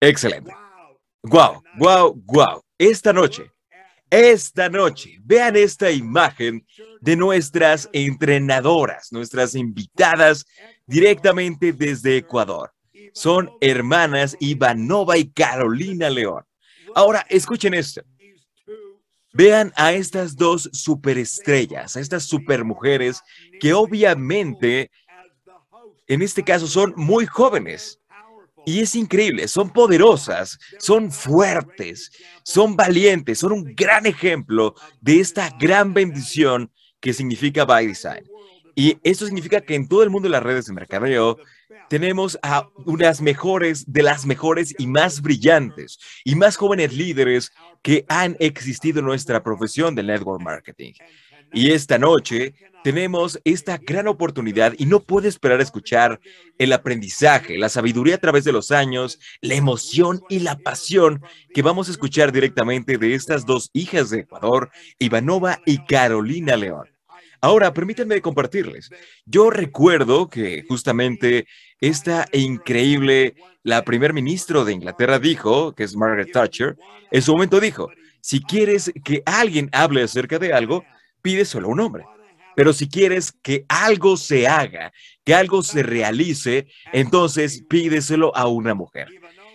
Excelente. Wow, wow, wow. Esta noche, esta noche, vean esta imagen de nuestras entrenadoras, nuestras invitadas directamente desde Ecuador. Son hermanas Ivanova y Carolina León. Ahora, escuchen esto. Vean a estas dos superestrellas, a estas supermujeres que obviamente, en este caso, son muy jóvenes. Y es increíble, son poderosas, son fuertes, son valientes, son un gran ejemplo de esta gran bendición que significa by design. Y esto significa que en todo el mundo de las redes de mercadeo tenemos a unas mejores, de las mejores y más brillantes y más jóvenes líderes que han existido en nuestra profesión del network marketing. Y esta noche tenemos esta gran oportunidad y no puedo esperar a escuchar el aprendizaje, la sabiduría a través de los años, la emoción y la pasión que vamos a escuchar directamente de estas dos hijas de Ecuador, Ivanova y Carolina León. Ahora, permítanme compartirles. Yo recuerdo que justamente esta increíble, la primer ministro de Inglaterra dijo, que es Margaret Thatcher, en su momento dijo, si quieres que alguien hable acerca de algo, pide solo un hombre. Pero si quieres que algo se haga, que algo se realice, entonces pídeselo a una mujer.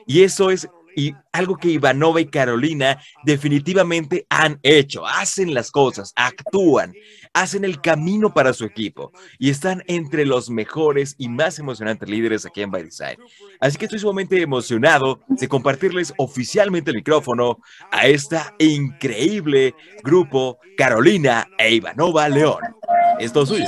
Y eso es y algo que Ivanova y Carolina definitivamente han hecho. Hacen las cosas, actúan, hacen el camino para su equipo y están entre los mejores y más emocionantes líderes aquí en By Design. Así que estoy sumamente emocionado de compartirles oficialmente el micrófono a esta increíble grupo Carolina e Ivanova León. Es suyo.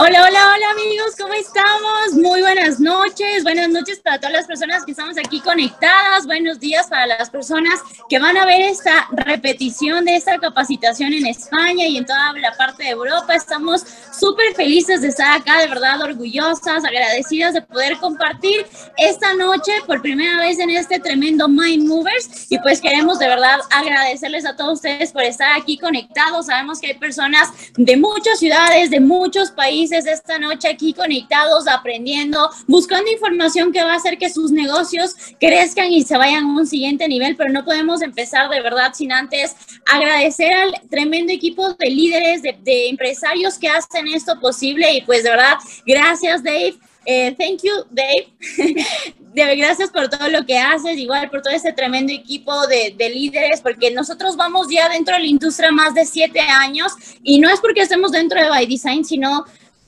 Hola, hola, hola amigos, ¿cómo estamos? Muy buenas noches, buenas noches para todas las personas que estamos aquí conectadas, buenos días para las personas que van a ver esta repetición de esta capacitación en España y en toda la parte de Europa. Estamos súper felices de estar acá, de verdad orgullosas, agradecidas de poder compartir esta noche por primera vez en este tremendo Mind Movers y pues queremos de verdad agradecerles a todos ustedes por estar aquí conectados. Sabemos que hay personas de muchas ciudades, de muchos países esta noche aquí conectados, aprendiendo, buscando información que va a hacer que sus negocios crezcan y se vayan a un siguiente nivel, pero no podemos empezar de verdad sin antes agradecer al tremendo equipo de líderes, de, de empresarios que hacen esto posible y pues de verdad, gracias Dave. Eh, thank you, Dave. de, gracias por todo lo que haces, igual por todo ese tremendo equipo de, de, líderes, porque nosotros vamos ya dentro de la industria más de siete años y no es porque estemos dentro de By Design, sino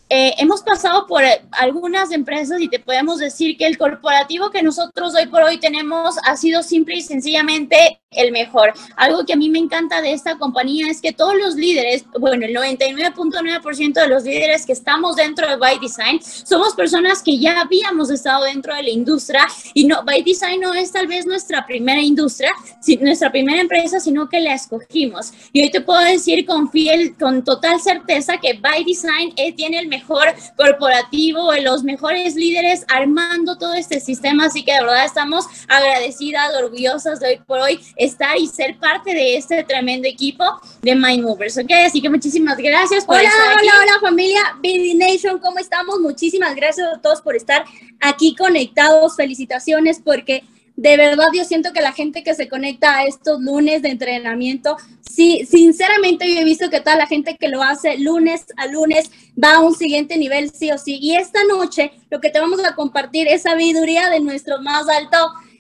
eh, hemos pasado por algunas empresas y te podemos decir que el corporativo que nosotros hoy por hoy tenemos ha sido simple y sencillamente el mejor. Algo que a mí me encanta de esta compañía es que todos los líderes, bueno, el 99.9% de los líderes que estamos dentro de By Design somos personas que ya habíamos estado dentro de la industria y no, By Design no es tal vez nuestra primera industria, nuestra primera empresa, sino que la escogimos. Y hoy te puedo decir con fiel, con total certeza que By Design eh, tiene el mejor corporativo, los mejores líderes armando todo este sistema, así que de verdad estamos agradecidas, orgullosas de hoy por hoy estar y ser parte de este tremendo equipo de Mind Movers, ¿ok? Así que muchísimas gracias por hola, estar aquí. Hola, hola familia BD Nation, ¿cómo estamos? Muchísimas gracias a todos por estar aquí conectados. Felicitaciones porque de verdad yo siento que la gente que se conecta a estos lunes de entrenamiento, sí, sinceramente yo he visto que toda la gente que lo hace lunes a lunes va a un siguiente nivel sí o sí. Y esta noche lo que te vamos a compartir es sabiduría de nuestro más alto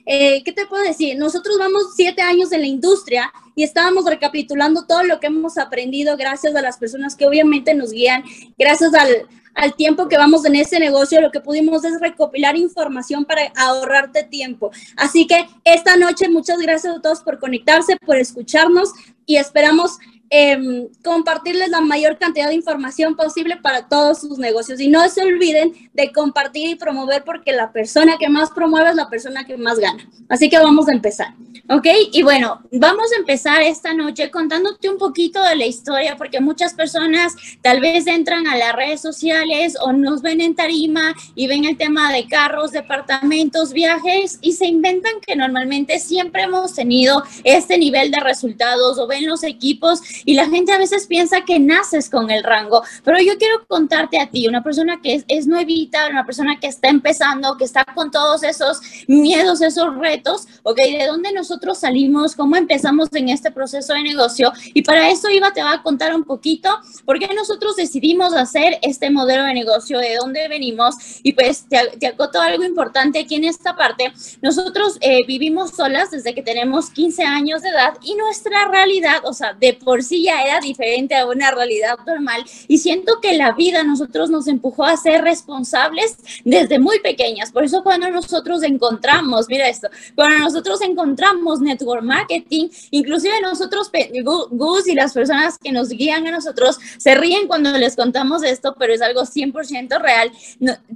eh, ¿qué te puedo decir? Nosotros vamos siete años en la industria y estábamos recapitulando todo lo que hemos aprendido gracias a las personas que obviamente nos guían, gracias al, al tiempo que vamos en ese negocio, lo que pudimos es recopilar información para ahorrarte tiempo. Así que esta noche, muchas gracias a todos por conectarse, por escucharnos y esperamos eh, compartirles la mayor cantidad de información posible para todos sus negocios. Y no se olviden de compartir y promover porque la persona que más promueve es la persona que más gana. Así que vamos a empezar. Ok, y bueno, vamos a empezar esta noche contándote un poquito de la historia porque muchas personas tal vez entran a las redes sociales o nos ven en tarima y ven el tema de carros, departamentos, viajes y se inventan que normalmente siempre hemos tenido este nivel de resultados o ven los equipos y la gente a veces piensa que naces con el rango, pero yo quiero contarte a ti, una persona que es, es nuevita, una persona que está empezando, que está con todos esos miedos, esos retos, ok, de dónde nosotros salimos, cómo empezamos en este proceso de negocio y para eso Iba te va a contar un poquito por qué nosotros decidimos hacer este modelo de negocio, de dónde venimos. Y pues te, te acoto algo importante aquí en esta parte. Nosotros eh, vivimos solas desde que tenemos 15 años de edad y nuestra realidad, o sea, de por sí ya era diferente a una realidad normal y siento que la vida nosotros nos empujó a ser responsables desde muy pequeñas. Por eso cuando nosotros encontramos, mira esto, cuando nosotros encontramos network marketing, inclusive nosotros, Gus y las personas que nos guían a nosotros, se ríen cuando les contamos esto, pero es algo 100% real.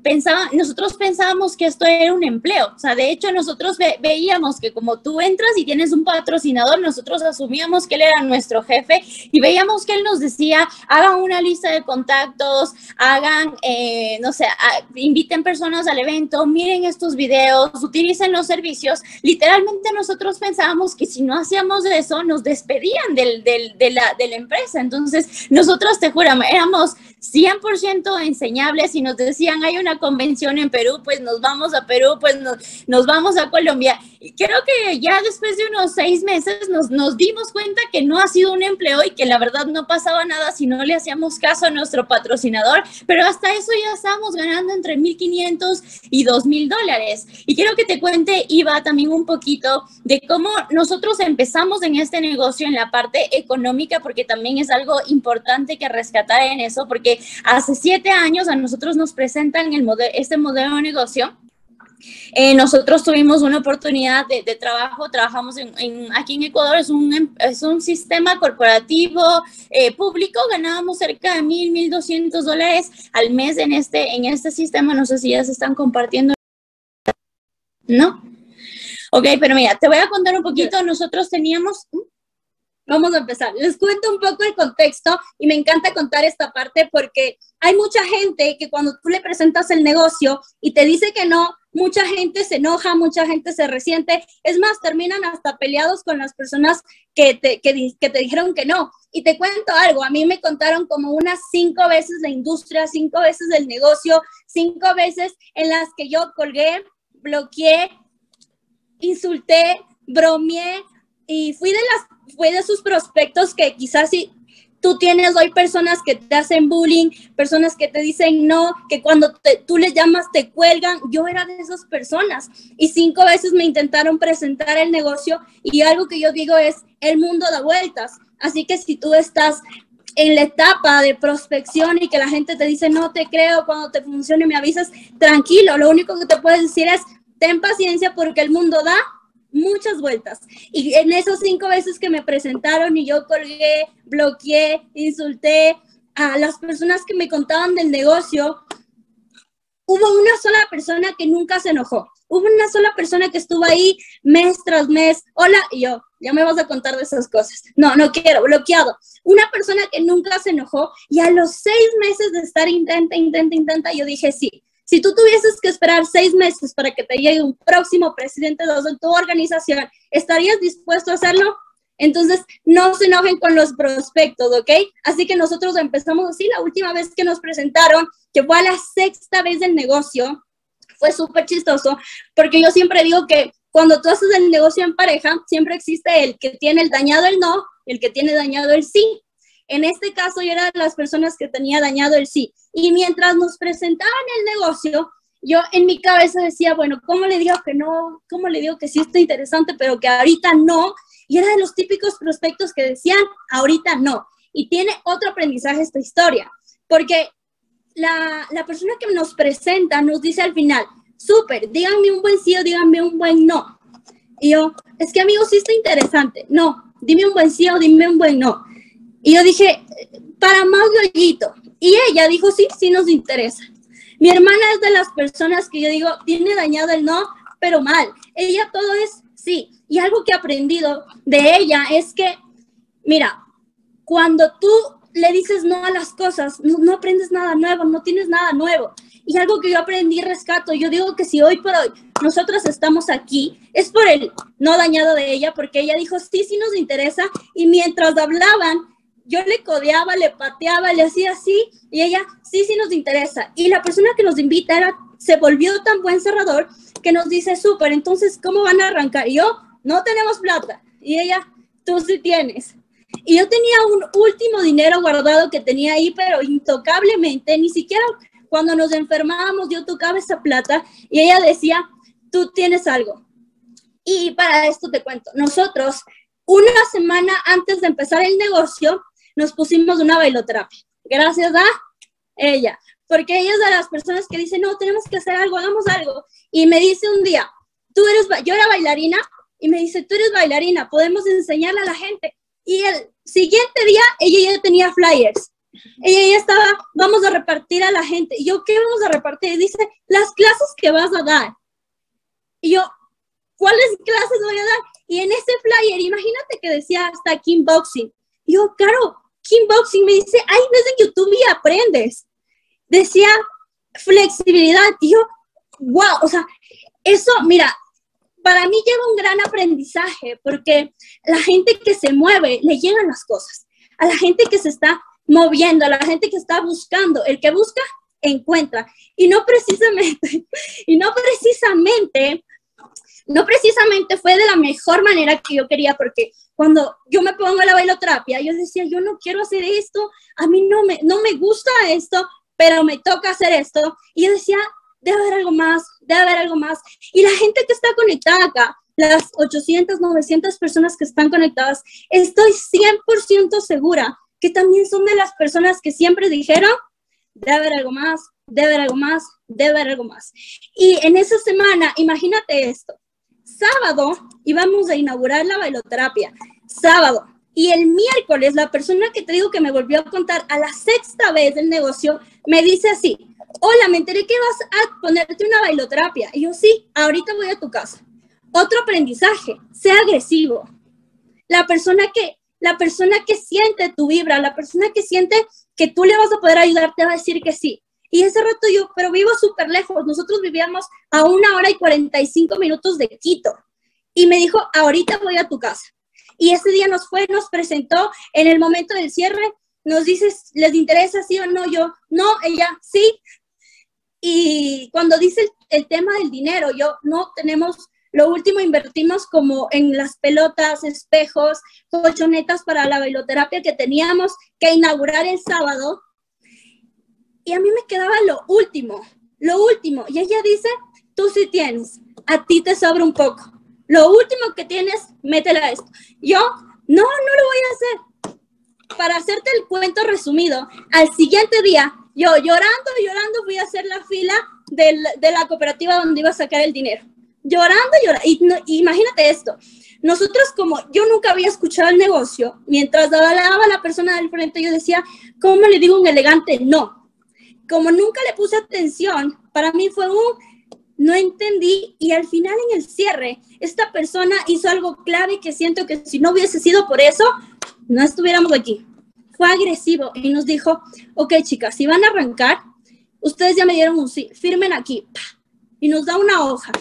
Pensaba, nosotros pensábamos que esto era un empleo, o sea, de hecho nosotros veíamos que como tú entras y tienes un patrocinador, nosotros asumíamos que él era nuestro jefe y veíamos que él nos decía, hagan una lista de contactos, hagan, eh, no sé, inviten personas al evento, miren estos videos, utilicen los servicios. Literalmente nosotros pensábamos que si no hacíamos eso, nos despedían del, del, de, la, de la empresa. Entonces, nosotros, te juro, éramos 100% enseñables y nos decían, hay una convención en Perú, pues nos vamos a Perú, pues nos, nos vamos a Colombia. Creo que ya después de unos seis meses nos, nos dimos cuenta que no ha sido un empleo y que la verdad no pasaba nada si no le hacíamos caso a nuestro patrocinador, pero hasta eso ya estábamos ganando entre 1.500 y 2.000 dólares. Y quiero que te cuente, Iva, también un poquito de cómo nosotros empezamos en este negocio en la parte económica, porque también es algo importante que rescatar en eso, porque hace siete años a nosotros nos presentan el este modelo de negocio eh, nosotros tuvimos una oportunidad de, trabajo, trabajamos en, aquí en Ecuador, es un, em, es un sistema corporativo eh, público, ganábamos cerca de mil, mil doscientos dólares al mes en este, en este sistema, no sé si ya se están compartiendo. ¿No? Ok, pero mira, te voy a contar un poquito, nosotros teníamos... Vamos a empezar. Les cuento un poco el contexto y me encanta contar esta parte porque hay mucha gente que cuando tú le presentas el negocio y te dice que no, mucha gente se enoja, mucha gente se resiente. Es más, terminan hasta peleados con las personas que te, que, que te dijeron que no. Y te cuento algo, a mí me contaron como unas cinco veces la industria, cinco veces el negocio, cinco veces en las que yo colgué, bloqueé, insulté, bromeé y fui de las fue de sus prospectos que quizás si tú tienes hoy personas que te hacen bullying, personas que te dicen no, que cuando tú les llamas te cuelgan. Yo era de esas personas y cinco veces me intentaron presentar el negocio y algo que yo digo es, el mundo da vueltas. Así que si tú estás en la etapa de prospección y que la gente te dice no te creo, cuando te funcione me avisas, tranquilo, lo único que te puedes decir es, ten paciencia porque el mundo da muchas vueltas. Y en esos cinco veces que me presentaron y yo colgué, bloqueé, insulté a las personas que me contaban del negocio, hubo una sola persona que nunca se enojó. Hubo una sola persona que estuvo ahí mes tras mes. Hola, y yo, ya me vas a contar de esas cosas. No, no quiero, bloqueado. Una persona que nunca se enojó y a los seis meses de estar intenta, intenta, intenta, yo dije sí si tú tuvieses que esperar seis meses para que te llegue un próximo presidente de tu organización, ¿estarías dispuesto a hacerlo? Entonces, no se enojen con los prospectos, ¿ok? Así que nosotros empezamos así. La última vez que nos presentaron, que fue a la sexta vez del negocio, fue súper chistoso, porque yo siempre digo que cuando tú haces el negocio en pareja, siempre existe el que tiene el dañado el no, el que tiene dañado el sí. En este caso, yo era de las personas que tenía dañado el sí. Y mientras nos presentaban el negocio, yo en mi cabeza decía, bueno, ¿cómo le digo que no? ¿Cómo le digo que sí está interesante, pero que ahorita no? Y era de los típicos prospectos que decían, ahorita no. Y tiene otro aprendizaje esta historia, porque la, la persona que nos presenta nos dice al final, súper, díganme un buen sí o díganme un buen no. Y yo, es que amigo, sí está interesante. No, dime un buen sí o dime un buen no. Y yo dije, para más lollito. Y ella dijo, sí, sí nos interesa. Mi hermana es de las personas que yo digo, tiene dañado el no, pero mal. Ella todo es sí. Y algo que he aprendido de ella es que, mira, cuando tú le dices no a las cosas, no, aprendes nada nuevo, no tienes nada nuevo. Y algo que yo aprendí rescato, yo digo que si hoy por hoy nosotros estamos aquí, es por el no dañado de ella, porque ella dijo, sí, sí nos interesa. Y mientras hablaban, yo le codeaba, le pateaba, le hacía así, y ella, sí, sí nos interesa. Y la persona que nos invita se volvió tan buen cerrador que nos dice, súper, entonces, ¿cómo van a arrancar? Y yo, no tenemos plata. Y ella, tú sí tienes. Y yo tenía un último dinero guardado que tenía ahí, pero intocablemente, ni siquiera cuando nos enfermábamos yo tocaba esa plata y ella decía, tú tienes algo. Y para esto te cuento, nosotros una semana antes de empezar el negocio nos pusimos una bailoterapia. Gracias a ella, porque ella es de las personas que dicen, no, tenemos que hacer algo, hagamos algo. Y me dice un día, tú eres, yo era bailarina, y me dice, tú eres bailarina, podemos enseñarle a la gente. Y el siguiente día ella ya tenía flyers. Ella ya estaba, vamos a repartir a la gente. Y yo, ¿qué vamos a repartir? dice, las clases que vas a dar. Y yo, ¿cuáles clases voy a dar? Y en ese flyer, imagínate que decía hasta. Y yo, claro, kickboxing. Me dice, ay, ves en YouTube y aprendes. Decía flexibilidad. Y yo, wow, o sea, eso, mira, para mí lleva un gran aprendizaje porque la gente que se mueve le llegan las cosas. A la gente que se está moviendo, a la gente que está buscando, el que busca encuentra. Y no precisamente, y no precisamente, no precisamente fue de la mejor manera que yo quería porque cuando yo me pongo a la bailoterapia, yo decía, yo no quiero hacer esto, a mí no me, no me gusta esto, pero me toca hacer esto. Y yo decía, debe haber algo más, debe haber algo más. Y la gente que está conectada acá, las 800, 900 personas que están conectadas, estoy 100% segura que también son de las personas que siempre dijeron, debe haber algo más, debe haber algo más, debe haber algo más. Y en esa semana, imagínate esto, sábado íbamos a inaugurar la bailoterapia, sábado. Y el miércoles, la persona que te digo que me volvió a contar a la sexta vez del negocio, me dice así, hola, me enteré que vas a ponerte una bailoterapia. Y yo, sí, ahorita voy a tu casa. Otro aprendizaje, sea agresivo. La persona que, la persona que siente tu vibra, la persona que siente que tú le vas a poder ayudar, te va a decir que sí. Y ese rato yo, pero vivo súper lejos. Nosotros vivíamos a una hora y 45 minutos de Quito. Y me dijo, ahorita voy a tu casa. Y ese día nos fue, nos presentó en el momento del cierre, nos dices, ¿les interesa sí o no? Yo, no, ella, sí, y cuando dice el, tema del dinero, yo no tenemos, lo último invertimos como en las pelotas, espejos, colchonetas para la bailoterapia que teníamos que inaugurar el sábado. Y a mí me quedaba lo último, lo último. Y ella dice, tú sí tienes, a ti te sobra un poco. Lo último que tienes, métela esto. Yo, no, no lo voy a hacer. Para hacerte el cuento resumido, al siguiente día yo llorando, llorando fui a hacer la fila de la cooperativa donde iba a sacar el dinero. Llorando, llorando. Y, imagínate esto. Nosotros como yo nunca había escuchado el negocio, mientras hablaba la persona del frente, yo decía, ¿cómo le digo un elegante no? Como nunca le puse atención, para mí fue un no entendí y al final en el cierre, esta persona hizo algo clave que siento que si no hubiese sido por eso, no estuviéramos aquí fue agresivo y nos dijo, ok chicas, si van a arrancar, ustedes ya me dieron un sí, firmen aquí. Y nos da una hoja.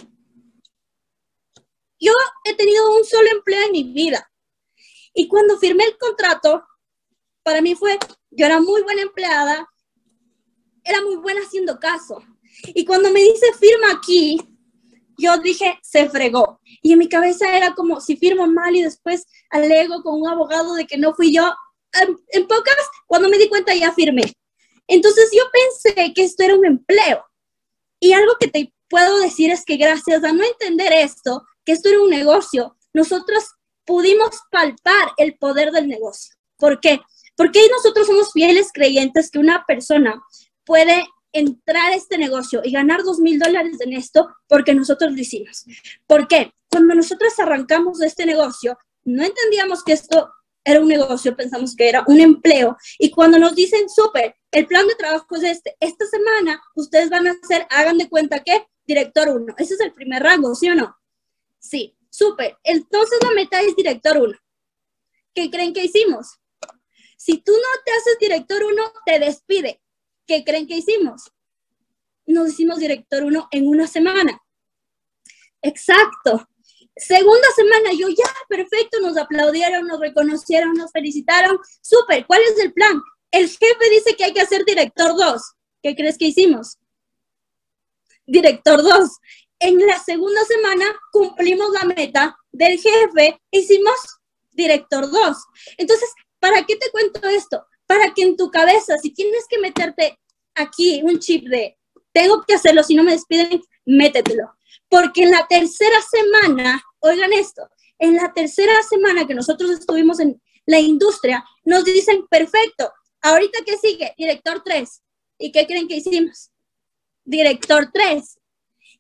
Yo he tenido un solo empleo en mi vida. Y cuando firmé el contrato, para mí fue, yo era muy buena empleada, era muy buena haciendo caso. Y cuando me dice firma aquí, yo dije, se fregó. Y en mi cabeza era como, si firmo mal y después alego con un abogado de que no fui yo, en pocas, cuando me di cuenta ya firmé. Entonces yo pensé que esto era un empleo. Y algo que te puedo decir es que gracias a no entender esto, que esto era un negocio, nosotros pudimos palpar el poder del negocio. ¿Por qué? Porque nosotros somos fieles creyentes que una persona puede entrar este negocio y ganar dos mil dólares en esto porque nosotros lo hicimos. ¿Por qué? Cuando nosotros arrancamos este negocio, no entendíamos que esto era un negocio, pensamos que era un empleo. Y cuando nos dicen, súper, el plan de trabajo es este, esta semana ustedes van a hacer, hagan de cuenta que director 1. Ese es el primer rango, ¿sí o no? Sí, súper. Entonces la meta es director 1. ¿Qué creen que hicimos? Si tú no te haces director 1, te despide. ¿Qué creen que hicimos? Nos hicimos director 1 en una semana. Exacto. Segunda semana, yo ya, perfecto, nos aplaudieron, nos reconocieron, nos felicitaron. Súper, ¿cuál es el plan? El jefe dice que hay que hacer director 2. ¿Qué crees que hicimos? Director 2. En la segunda semana cumplimos la meta del jefe, hicimos director 2. Entonces, ¿para qué te cuento esto? Para que en tu cabeza, si tienes que meterte aquí un chip de tengo que hacerlo, si no me despiden, métetelo. Porque en la tercera semana, oigan esto, en la tercera semana que nosotros estuvimos en la industria, nos dicen, perfecto, ahorita que sigue, director 3. ¿Y qué creen que hicimos? Director 3.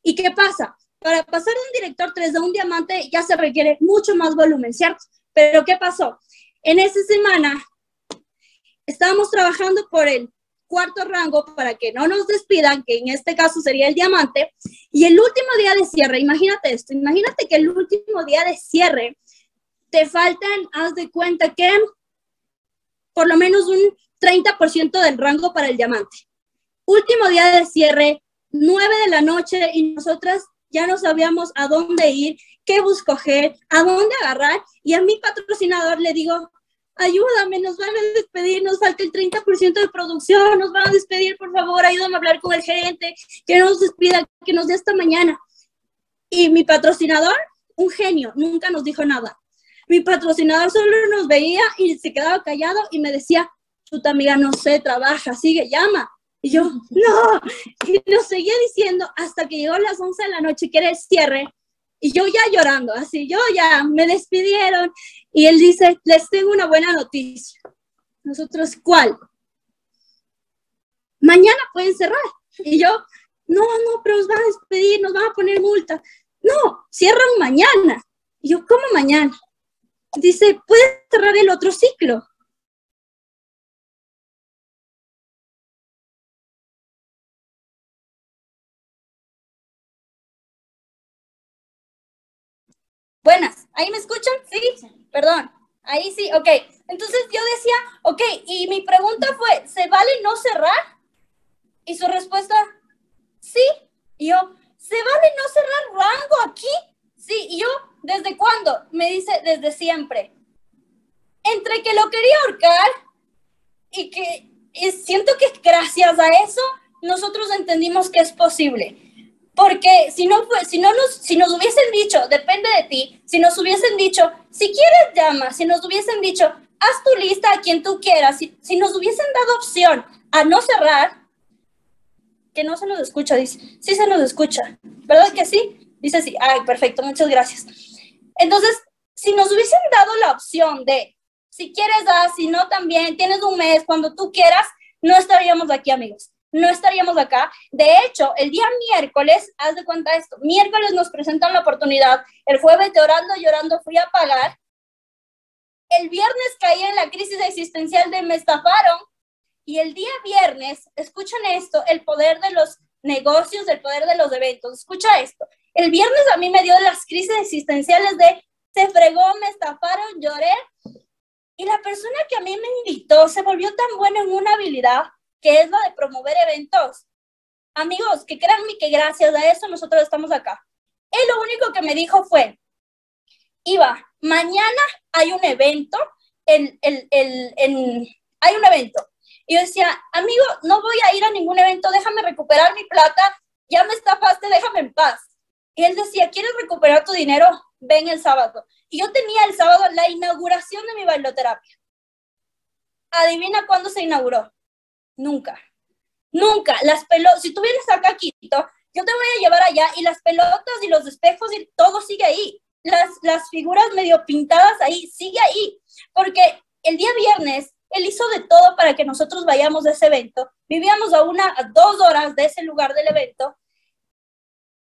¿Y qué pasa? Para pasar de un director 3 de un diamante ya se requiere mucho más volumen, ¿cierto? Pero ¿qué pasó? En esa semana estábamos trabajando por el cuarto rango para que no nos despidan, que en este caso sería el diamante, y el último día de cierre, imagínate esto, imagínate que el último día de cierre te faltan, haz de cuenta que por lo menos un 30% del rango para el diamante. Último día de cierre, 9 de la noche y nosotras ya no sabíamos a dónde ir, qué bus coger, a dónde agarrar y a mi patrocinador le digo, ayúdame, nos van a despedir, nos falta el 30% de producción, nos van a despedir, por favor, ayúdame a hablar con el gerente, que nos despida, que nos dé esta mañana. Y mi patrocinador, un genio, nunca nos dijo nada. Mi patrocinador solo nos veía y se quedaba callado y me decía, tu amiga no sé, trabaja, sigue, llama. Y yo, no, y lo seguía diciendo hasta que llegó las 11 de la noche, que era el cierre, y yo ya llorando, así, yo ya me despidieron. Y él dice, les tengo una buena noticia. Nosotros, ¿cuál? Mañana pueden cerrar. Y yo, no, no, pero nos van a despedir, nos van a poner multa. No, cierran mañana. Y yo, ¿cómo mañana? Dice, puedes cerrar el otro ciclo. Buenas, ¿ahí me escuchan? Sí, perdón. Ahí sí, ok. Entonces yo decía, ok, y mi pregunta fue, ¿se vale no cerrar? Y su respuesta, sí. Y yo, ¿se vale no cerrar rango aquí? Sí, y yo, ¿desde cuándo? Me dice, desde siempre. Entre que lo quería ahorcar y que y siento que gracias a eso nosotros entendimos que es posible. Porque si no, fue, si, no nos, si nos hubiesen dicho, depende de ti, si nos hubiesen dicho, si quieres llama, si nos hubiesen dicho, haz tu lista a quien tú quieras, si, si nos hubiesen dado opción a no cerrar, que no se nos escucha, dice, sí se nos escucha, ¿verdad que sí? Dice sí, ay, perfecto, muchas gracias. Entonces, si nos hubiesen dado la opción de, si quieres, dar, si no, también, tienes un mes, cuando tú quieras, no estaríamos aquí, amigos no estaríamos acá. De hecho, el día miércoles, haz de cuenta esto, miércoles nos presentan la oportunidad, el jueves llorando, llorando fui a pagar, el viernes caí en la crisis existencial de me estafaron. Y el día viernes, escuchen esto, el poder de los negocios, el poder de los eventos, escucha esto, el viernes a mí me dio las crisis existenciales de se fregó, me estafaron, lloré. Y la persona que a mí me invitó se volvió tan buena en una habilidad que es la de promover eventos. Amigos, que créanme que gracias a eso nosotros estamos acá. Él lo único que me dijo fue, Iba, mañana hay un evento, el, el, el, hay un evento. Y yo decía, amigo, no voy a ir a ningún evento, déjame recuperar mi plata, ya me estafaste, déjame en paz. Y él decía, ¿quieres recuperar tu dinero? Ven el sábado. Y yo tenía el sábado la inauguración de mi bailoterapia. Adivina cuándo se inauguró. Nunca. Nunca. Las pelotas, si tú vienes acá, Quito, yo te voy a llevar allá y las pelotas y los espejos y todo sigue ahí. Las, las figuras medio pintadas ahí, sigue ahí. Porque el día viernes él hizo de todo para que nosotros vayamos a ese evento. Vivíamos a una, a dos horas de ese lugar del evento.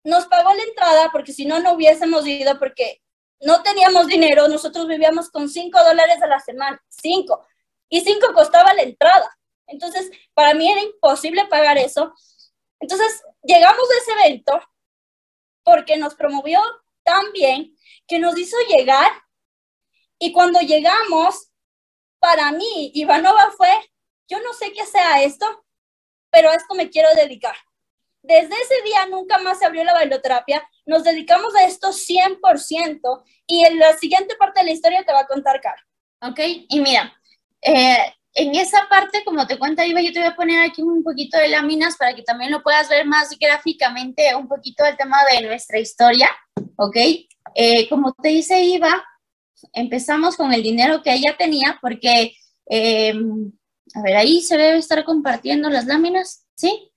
Nos pagó la entrada porque si no, no hubiésemos ido porque no teníamos dinero. Nosotros vivíamos con cinco dólares a la semana, cinco. Y cinco costaba la entrada. Entonces, para mí era imposible pagar eso. Entonces, llegamos a ese evento porque nos promovió tan bien que nos hizo llegar y cuando llegamos, para mí, Ivanova fue, yo no sé qué sea esto, pero a esto me quiero dedicar. Desde ese día nunca más se abrió la bailoterapia, nos dedicamos a esto 100% y en la siguiente parte de la historia te va a contar Caro. Ok, y mira, eh, en esa parte, como te cuenta Iba, yo te voy a poner aquí un poquito de láminas para que también lo puedas ver más gráficamente, un poquito del tema de nuestra historia, ¿ok? Eh, como te dice Iva, empezamos con el dinero que ella tenía porque, eh, a ver, ahí se debe estar compartiendo las láminas, ¿sí?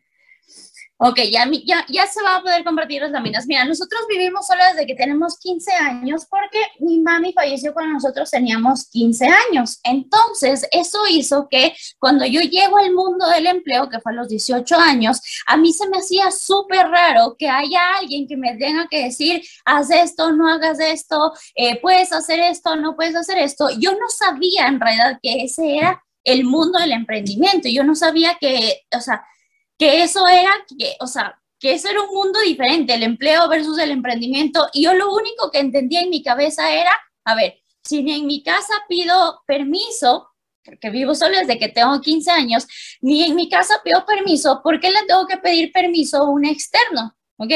Ok, ya, ya, ya se va a poder compartir las láminas. Mira, nosotros vivimos solo desde que tenemos 15 años porque mi mami falleció cuando nosotros teníamos 15 años. Entonces, eso hizo que cuando yo llego al mundo del empleo, que fue a los 18 años, a mí se me hacía súper raro que haya alguien que me tenga que decir, haz esto, no hagas esto, eh, puedes hacer esto, no puedes hacer esto. Yo no sabía en realidad que ese era el mundo del emprendimiento. Yo no sabía que, o sea, que eso era, que, o sea, que eso era un mundo diferente, el empleo versus el emprendimiento. Y yo lo único que entendía en mi cabeza era, a ver, si ni en mi casa pido permiso, porque vivo solo desde que tengo 15 años, ni en mi casa pido permiso, ¿por qué le tengo que pedir permiso a un externo? ¿Ok?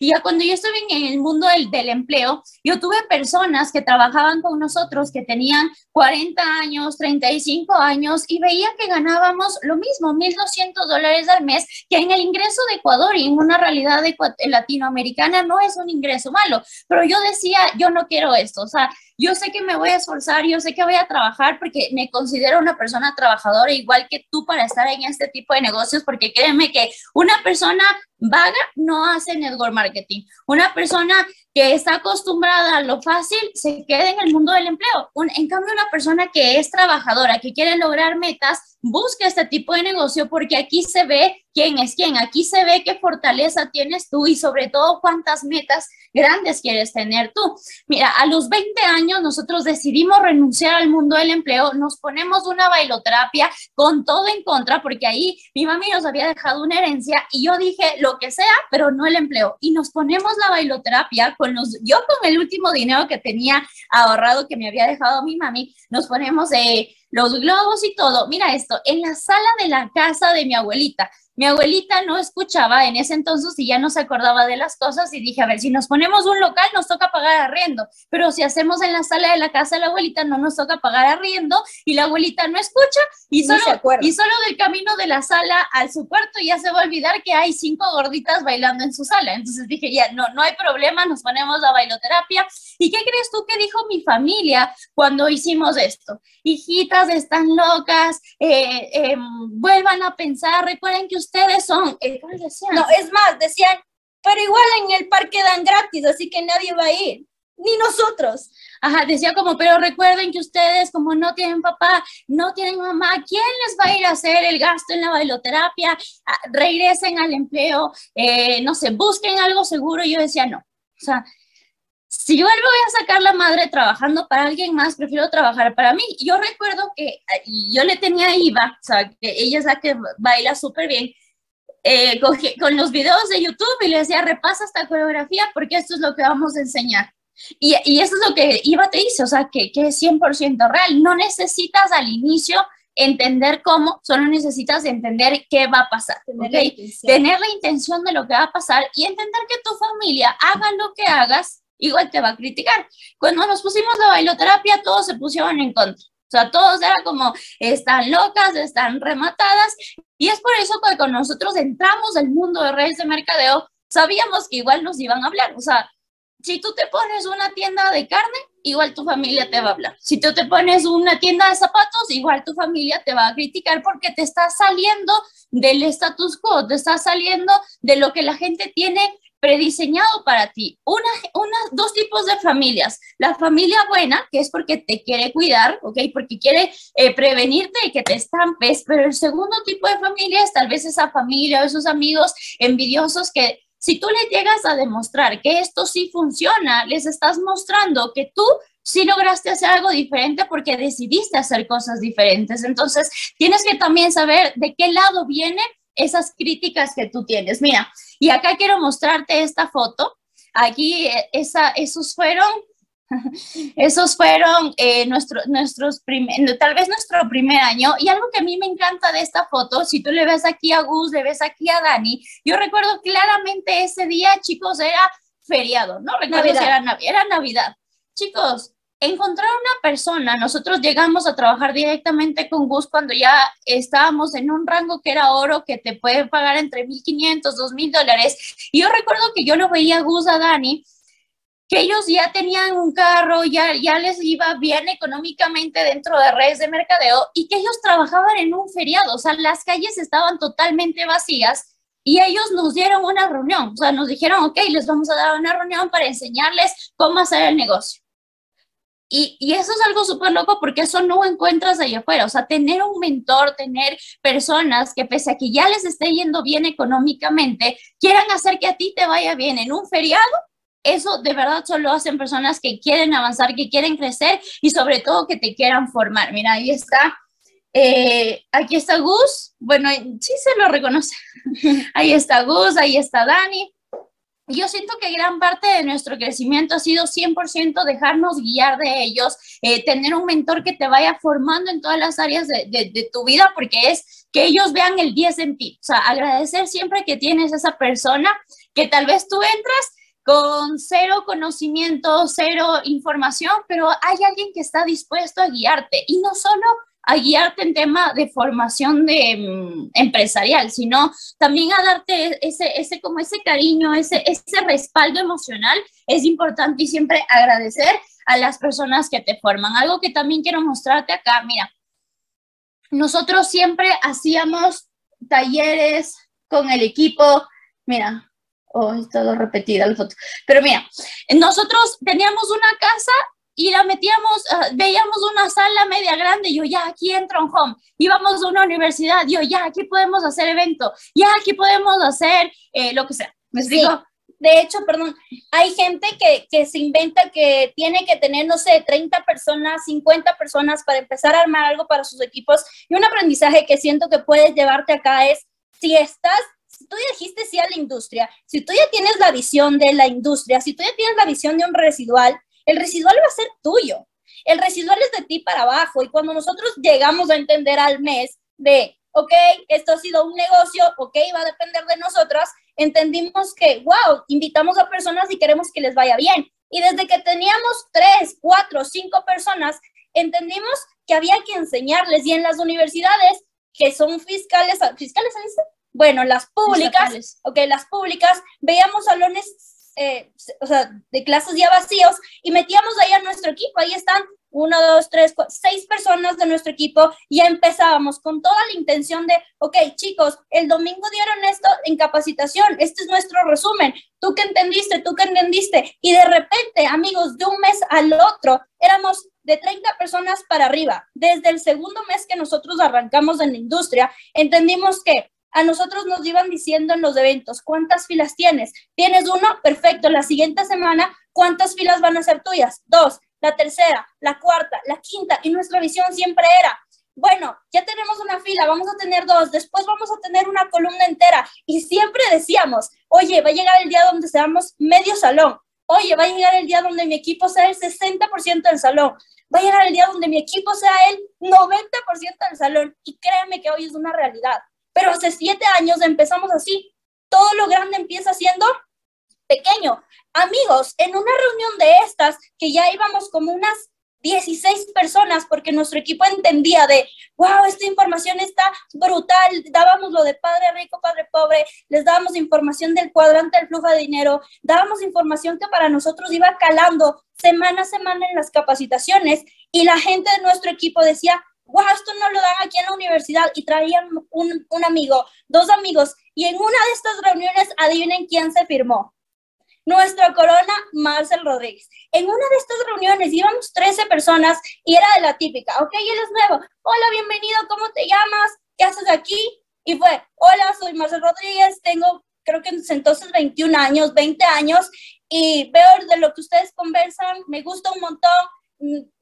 Y ya cuando yo estuve en el mundo del, del, empleo, yo tuve personas que trabajaban con nosotros que tenían 40 años, 35 años y veía que ganábamos lo mismo, 1.200 dólares al mes, que en el ingreso de Ecuador y en una realidad de, latinoamericana no es un ingreso malo, pero yo decía, yo no quiero esto, o sea, yo sé que me voy a esforzar, yo sé que voy a trabajar porque me considero una persona trabajadora igual que tú para estar en este tipo de negocios, porque créeme que una persona vaga no hace network marketing. Una persona que está acostumbrada a lo fácil se queda en el mundo del empleo. en cambio, una persona que es trabajadora, que quiere lograr metas, busca este tipo de negocio porque aquí se ve quién es quién, aquí se ve qué fortaleza tienes tú y sobre todo cuántas metas grandes quieres tener tú. Mira, a los 20 años nosotros decidimos renunciar al mundo del empleo, nos ponemos una bailoterapia con todo en contra porque ahí mi mami nos había dejado una herencia y yo dije lo que sea, pero no el empleo. Y nos ponemos la bailoterapia con los, yo con el último dinero que tenía ahorrado que me había dejado mi mami, nos ponemos eh, los globos y todo. Mira esto, en la sala de la casa de mi abuelita mi abuelita no escuchaba en ese entonces y ya no se acordaba de las cosas y dije, a ver, si nos ponemos un local nos toca pagar arriendo, pero si hacemos en la sala de la casa de la abuelita no nos toca pagar arriendo y la abuelita no escucha y solo, y solo del camino de la sala al su cuarto ya se va a olvidar que hay cinco gorditas bailando en su sala. Entonces dije, ya, no, no hay problema, nos ponemos la bailoterapia. ¿Y qué crees tú que dijo mi familia cuando hicimos esto? Hijitas están locas, eh, em, vuelvan a pensar, recuerden que ustedes son, eh, No, es más, decían, pero igual en el parque dan gratis, así que nadie va a ir, ni nosotros. Ajá, decía como, pero recuerden que ustedes como no tienen papá, no tienen mamá, ¿quién les va a ir a hacer el gasto en la bailoterapia? Ah, regresen al empleo, eh, no sé, busquen algo seguro. Y yo decía, no, o sea, si yo voy a sacar la madre trabajando para alguien más, prefiero trabajar para mí. Yo recuerdo que yo le tenía a Iva, o sea, que ella es la que baila súper bien, eh, con, los videos de YouTube y le decía, repasa esta coreografía porque esto es lo que vamos a enseñar. Y, y eso es lo que Iva te dice, o sea, que, que es 100% real. No necesitas al inicio entender cómo, solo necesitas entender qué va a pasar. Tener, la Tener la intención de lo que va a pasar y entender que tu familia haga lo que hagas igual te va a criticar. Cuando nos pusimos la bailoterapia, todos se pusieron en contra. O sea, todos eran como, están locas, están rematadas. Y es por eso que cuando nosotros entramos al mundo de redes de mercadeo, sabíamos que igual nos iban a hablar. O sea, si tú te pones una tienda de carne, igual tu familia te va a hablar. Si tú te pones una tienda de zapatos, igual tu familia te va a criticar porque te estás saliendo del status quo, te estás saliendo de lo que la gente tiene prediseñado para ti. Una, una, dos tipos de familias. La familia buena, que es porque te quiere cuidar, ¿ok? Porque quiere eh, prevenirte de que te estampes, pero el segundo tipo de familia es tal vez esa familia o esos amigos envidiosos que si tú le llegas a demostrar que esto sí funciona, les estás mostrando que tú sí lograste hacer algo diferente porque decidiste hacer cosas diferentes. Entonces, tienes que también saber de qué lado viene esas críticas que tú tienes. Mira, y acá quiero mostrarte esta foto. Aquí, eh, esa, esos fueron Esos fueron eh, nuestro, nuestros tal vez nuestro primer año. Y algo que a mí me encanta de esta foto, si tú le ves aquí a Gus, le ves aquí a Dani, yo recuerdo claramente ese día, chicos, era feriado, no recuerdo si era, era Navidad. Chicos, encontrar una persona, nosotros llegamos a trabajar directamente con Gus cuando ya estábamos en un rango que era oro, que te puede pagar entre 1.500, 2.000 dólares. Y yo recuerdo que yo no veía a Gus, a Dani, que ellos ya tenían un carro, ya, ya les iba bien económicamente dentro de redes de mercadeo y que ellos trabajaban en un feriado, o sea, las calles estaban totalmente vacías y ellos nos dieron una reunión, o sea, nos dijeron, ok, les vamos a dar una reunión para enseñarles cómo hacer el negocio. Y, y, eso es algo súper loco porque eso no encuentras allá afuera. O sea, tener un mentor, tener personas que pese a que ya les esté yendo bien económicamente, quieran hacer que a ti te vaya bien en un feriado eso de verdad solo hacen personas que quieren avanzar, que quieren crecer y sobre todo que te quieran formar. Mira, ahí está. Eh, aquí está Gus. Bueno, sí se lo reconoce. ahí está Gus, ahí está Dani. Yo siento que gran parte de nuestro crecimiento ha sido 100% dejarnos guiar de ellos, eh, tener un mentor que te vaya formando en todas las áreas de, de, tu vida, porque es que ellos vean el 10 en ti. O sea, agradecer siempre que tienes esa persona que tal vez tú entras con cero conocimiento, cero información, pero hay alguien que está dispuesto a guiarte y no solo a guiarte en tema de formación de, mm, empresarial, sino también a darte ese, ese, como ese cariño, ese, ese respaldo emocional. Es importante y siempre agradecer a las personas que te forman. Algo que también quiero mostrarte acá, mira, nosotros siempre hacíamos talleres con el equipo, mira, Oh, he estado repetida la foto. Pero mira, nosotros teníamos una casa y la metíamos, ah, veíamos una sala media grande, yo ya aquí entro en home, íbamos a una universidad, yo ya aquí podemos hacer evento, ya aquí podemos hacer eh, lo que sea. ¿Me explico? De hecho, perdón, hay gente que, que, se inventa que tiene que tener, no sé, 30 personas, 50 personas para empezar a armar algo para sus equipos. Y un aprendizaje que siento que puedes llevarte acá es, si estás si tú ya dijiste sí a la industria, si tú ya tienes la visión de la industria, si tú ya tienes la visión de un residual, el residual va a ser tuyo. El residual es de ti para abajo y cuando nosotros llegamos a entender al mes de, ok, esto ha sido un negocio, ok, va a depender de nosotras, entendimos que, wow, invitamos a personas y queremos que les vaya bien. Y desde que teníamos tres, cuatro, cinco personas, entendimos que había que enseñarles y en las universidades que son fiscales, fiscales, ¿se bueno, las públicas, ok, las públicas, veíamos salones, eh, o sea, de clases ya vacíos y metíamos ahí a nuestro equipo. Ahí están uno, dos, tres, seis personas de nuestro equipo y empezábamos con toda la intención de, ok, chicos, el domingo dieron esto en capacitación, este es nuestro resumen, tú que entendiste, tú que entendiste, y de repente, amigos, de un mes al otro, éramos de 30 personas para arriba. Desde el segundo mes que nosotros arrancamos en la industria, entendimos que a nosotros nos iban diciendo en los eventos, ¿cuántas filas tienes? ¿Tienes uno? Perfecto. La siguiente semana, ¿cuántas filas van a ser tuyas? Dos. La tercera, la cuarta, la quinta. Y nuestra visión siempre era, bueno, ya tenemos una fila, vamos a tener dos, después vamos a tener una columna entera. Y siempre decíamos, oye, va a llegar el día donde seamos medio salón. Oye, va a llegar el día donde mi equipo sea el 60% del salón. Va a llegar el día donde mi equipo sea el 90% del salón. Y créeme que hoy es una realidad. Pero hace siete años empezamos así. Todo lo grande empieza siendo pequeño. Amigos, en una reunión de estas, que ya íbamos como unas 16 personas, porque nuestro equipo entendía de, wow, esta información está brutal. Dábamos lo de padre rico, padre pobre, les dábamos información del cuadrante del flujo de dinero, dábamos información que para nosotros iba calando semana a semana en las capacitaciones y la gente de nuestro equipo decía, wow, esto no lo dan aquí en la universidad y traían un, un amigo, dos amigos, y en una de estas reuniones, adivinen quién se firmó. Nuestra corona, Marcel Rodríguez. En una de estas reuniones íbamos 13 personas y era de la típica, ok, él es nuevo, hola, bienvenido, ¿cómo te llamas? ¿Qué haces aquí? Y fue, hola, soy Marcel Rodríguez, tengo creo que entonces 21 años, 20 años, y veo de lo que ustedes conversan, me gusta un montón,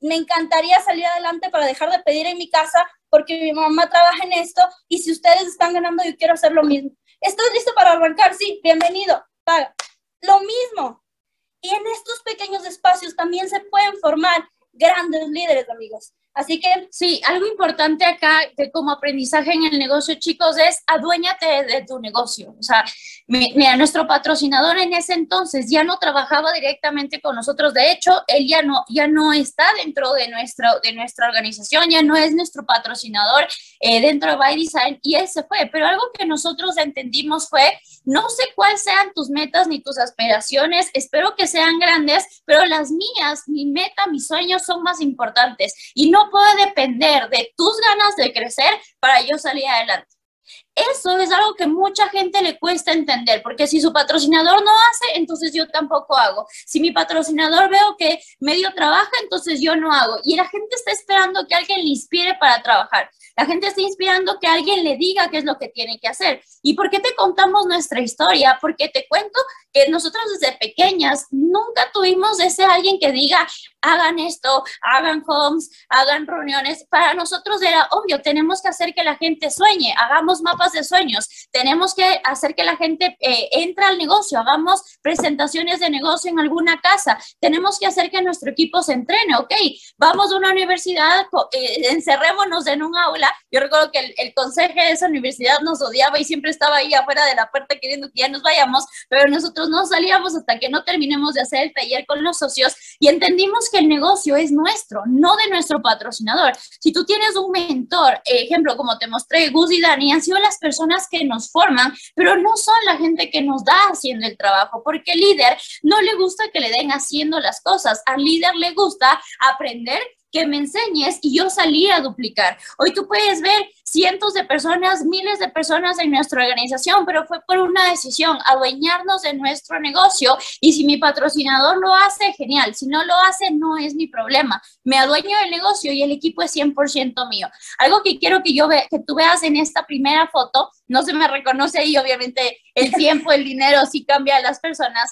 me encantaría salir adelante para dejar de pedir en mi casa porque mi mamá trabaja en esto y si ustedes están ganando yo quiero hacer lo mismo. ¿Estás listo para arrancar? Sí, bienvenido. Paga. Lo mismo. Y en estos pequeños espacios también se pueden formar grandes líderes, amigos. Así que sí, algo importante acá como aprendizaje en el negocio, chicos, es aduéñate de, tu negocio. O sea, mira, nuestro patrocinador en ese entonces ya no trabajaba directamente con nosotros. De hecho, él ya no, ya no está dentro de, nuestro, de nuestra organización, ya no es nuestro patrocinador eh, dentro de By Design y él se fue. Pero algo que nosotros entendimos fue, no sé cuáles sean tus metas ni tus aspiraciones, espero que sean grandes, pero las mías, mi meta, mis sueños son más importantes. Y no puede depender de tus ganas de crecer para yo salir adelante. Eso es algo que mucha gente le cuesta entender, porque si su patrocinador no hace, entonces yo tampoco hago. Si mi patrocinador veo que medio trabaja, entonces yo no hago. Y la gente está esperando que alguien le inspire para trabajar. La gente está inspirando que alguien le diga qué es lo que tiene que hacer. ¿Y por qué te contamos nuestra historia? Porque te cuento que nosotros desde pequeñas nunca tuvimos ese alguien que diga, hagan esto, hagan homes, hagan reuniones. Para nosotros era obvio, tenemos que hacer que la gente sueñe, hagamos mapas de sueños, tenemos que hacer que la gente eh, entre al negocio, hagamos presentaciones de negocio en alguna casa, tenemos que hacer que nuestro equipo se entrene, ok, vamos a una universidad, eh, encerrémonos en un aula. Yo recuerdo que el, el consejo de esa universidad nos odiaba y siempre estaba ahí afuera de la puerta queriendo que ya nos vayamos, pero nosotros no salíamos hasta que no terminemos de hacer el taller con los socios y entendimos que el negocio es nuestro, no de nuestro patrocinador. Si tú tienes un mentor, ejemplo, como te mostré, Gus y Dani, han sido las personas que nos forman, pero no son la gente que nos da haciendo el trabajo, porque el líder no le gusta que le den haciendo las cosas, al líder le gusta aprender que me enseñes y yo salí a duplicar. Hoy tú puedes ver cientos de personas, miles de personas en nuestra organización, pero fue por una decisión, adueñarnos de nuestro negocio y si mi patrocinador lo hace, genial, si no lo hace, no es mi problema. Me adueño del negocio y el equipo es 100% mío. Algo que quiero que yo ve, que tú veas en esta primera foto, no se me reconoce y obviamente el tiempo, el dinero sí cambia a las personas,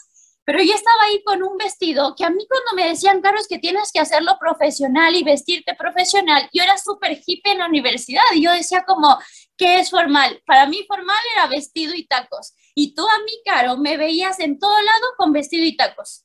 pero yo estaba ahí con un vestido que a mí cuando me decían, Carlos, que tienes que hacerlo profesional y vestirte profesional, yo era súper hippie en la universidad y yo decía como, ¿qué es formal? Para mí formal era vestido y tacos. Y tú a mí, Caro, me veías en todo lado con vestido y tacos.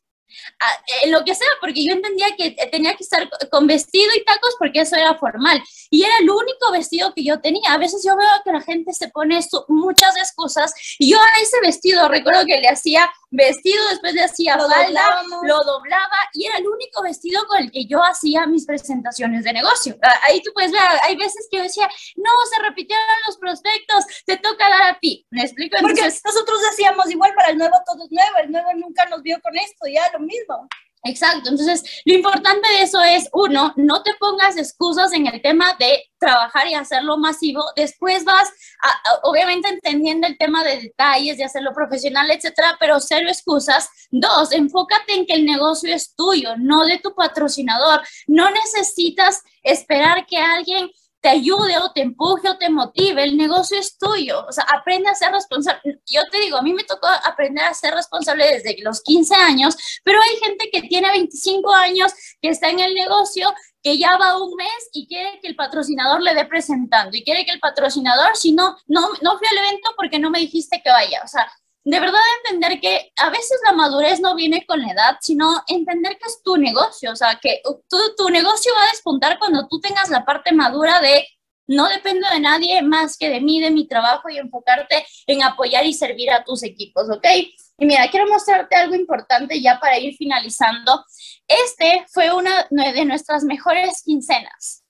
Eh, lo que sea, porque yo entendía que tenía que estar con vestido y tacos porque eso era formal. Y era el único vestido que yo tenía. A veces yo veo que la gente se pone muchas excusas y yo a ese vestido recuerdo que le hacía vestido, después le hacía falda, lo doblaba y era el único vestido con el que yo hacía mis presentaciones de negocio. Ahí tú puedes ver, hay veces que yo decía, no, se repitieron los prospectos, te toca dar a ti. ¿Me explico? Porque nosotros decíamos igual para el nuevo todo es nuevo, el nuevo nunca nos vio con esto, ya lo mismo. Exacto, entonces lo importante de eso es, uno, no te pongas excusas en el tema de trabajar y hacerlo masivo, después vas, obviamente entendiendo el tema de detalles, de hacerlo profesional, etcétera, pero cero excusas. Dos, enfócate en que el negocio es tuyo, no de tu patrocinador. No necesitas esperar que alguien te ayude o te empuje o te motive, el negocio es tuyo, o sea, aprende a ser responsable. Yo te digo, a mí me tocó aprender a ser responsable desde los 15 años, pero hay gente que tiene 25 años, que está en el negocio, que ya va un mes y quiere que el patrocinador le dé presentando y quiere que el patrocinador, si no, no, no fui al evento porque no me dijiste que vaya, o sea, de verdad entender que a veces la madurez no viene con la edad, sino entender que es tu negocio, o sea, que tu, tu negocio va a despuntar cuando tú tengas la parte madura de no dependo de nadie más que de mí, de mi trabajo y enfocarte en apoyar y servir a tus equipos, ¿ok? Y mira, quiero mostrarte algo importante ya para ir finalizando. Este fue una de nuestras mejores quincenas.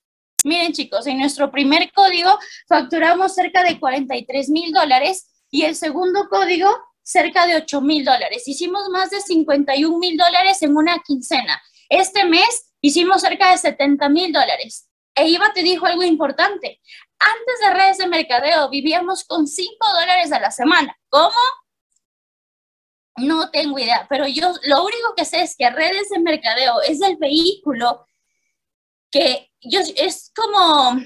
Miren chicos, en nuestro primer código facturamos cerca de 43 mil dólares y el segundo código cerca de 8 mil dólares. Hicimos más de 51 mil dólares en una quincena. Este mes hicimos cerca de 70 mil dólares. E te dijo algo importante. Antes de redes de mercadeo vivíamos con 5 dólares a la semana. ¿Cómo? No tengo idea, pero yo lo único que sé es que redes de mercadeo es el vehículo que yo es como,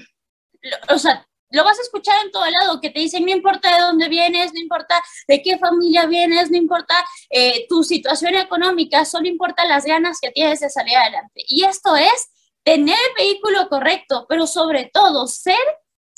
o sea, lo vas a escuchar en todo lado, que te dicen, no importa de dónde vienes, no importa de qué familia vienes, no importa eh, tu situación económica, solo importa las ganas que tienes de salir adelante. Y esto es tener el vehículo correcto, pero sobre todo ser